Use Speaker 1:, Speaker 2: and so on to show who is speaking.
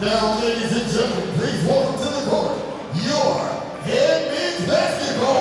Speaker 1: Now, ladies and gentlemen, please welcome to the court your head men's basketball.